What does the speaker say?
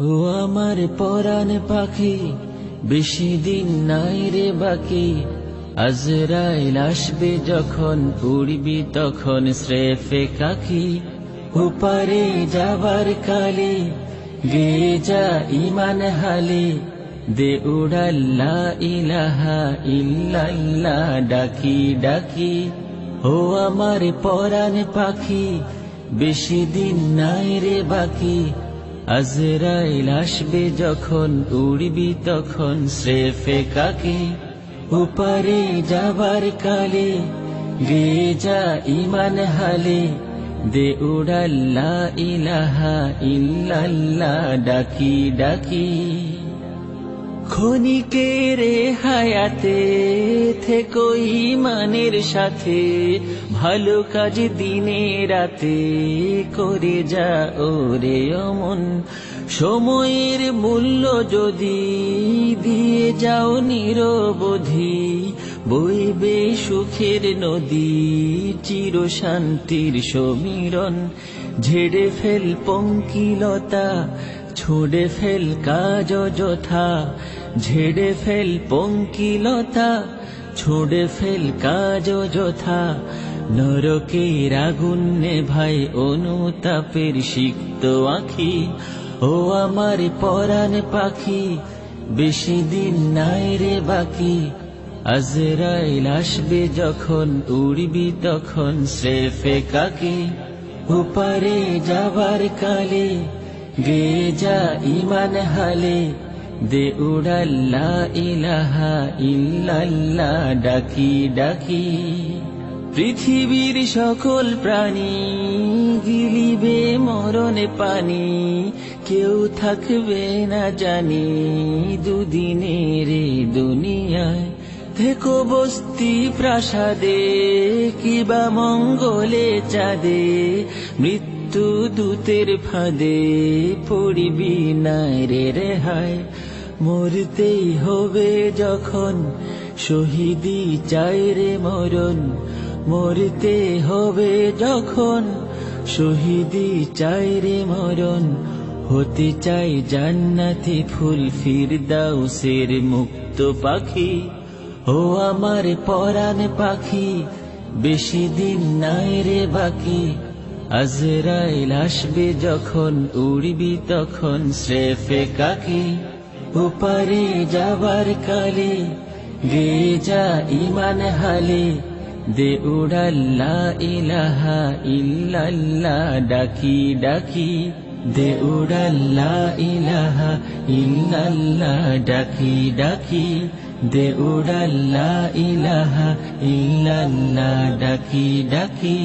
ও আমার পরাণ পাখি, বেশি দিন নাই রে বাকি। আজরাইল আসবে যখন, উড়বি তখন স্রেফে কাকি। উপারে যাবার কালে গে যা ইমান হালে। দে উড়াল্লা ইলাহা ইল্লাল্লাহ, ডাকি ডাকি। ও আমার পরাণ পাখি, বেশি দিন নাই রে বাকি। আজরাইল আসবে যখন, উড়বি তখন স্রেফে কাকে? উপরে যাবার কালে গে যা ইমান হালে, দে উড়াল্লা ইলাহা ইল্লাল্লাহ, ডাকি ডাকি। ক্ষণিকের হায়াতে থেকো ইমানের সাথে। ভালো কাজ দিনে রাতে করে যা ওরে অমন। সময়ের মূল্য যদি দিয়ে যাও নিরবধি, বইবে সুখের নদী চির শান্তির সমীরণ। ঝেড়ে ফেল পঙ্কিলতা, ছোড়ে ফেল কাজ যথা ঝেড়ে ফেল পঙ্কিলতা, ছোড়ে ফেল কাজ যথা। নরকের আগুনে ভাই অনুতাপের সিক্ত আখি। ও আমার পরাণ পাখি, বেশি দিন নাই রে বাকি। আজরাইল আসবে যখন, উড়বি তখন স্রেফে কাকি। উপারে যাবার কালে গে যা ইমান হালে। দে উড়াল্লা ইলাহা ইল্লাল্লাহ, ডাকি ডাকি। পৃথিবীর সকল প্রাণী গিলিবে মরণে পানি। কেউ থাকবে না জানি দুদিনের দুনিয়ায়। থেকো বস্তি প্রাসাদে, কিবা মঙ্গলে চাঁদে, মৃত্যু দূতের ফাঁদে পড়িবি নাই রে রেহায় মরতেই হবে যখন শহীদি চাই রে মরণ। মরতে হবে যখন শহীদি চাই রে মরণ। হতে চাই জান্নাতি ফুল ফির দাউসের মুক্ত পাখি। ও আমার পরাণ পাখি, বেশি দিন নাই রে বাকি। আজরাইল আসবে যখন, উড়বি তখন স্রেফে কাকি। উপারে যাবার কালে গে যা ইমান হালে, দে উড়াল্লা ইলাহা ইল্লাল্লাহ, ডাকি ডাকি। দে উড়াল্লা ইলাহা ইল্লাল্লাহ ডাকি ডাকি দে উড়াল্লা ইলাহা ইল্লাল্লাহ ডাকি ডাকি।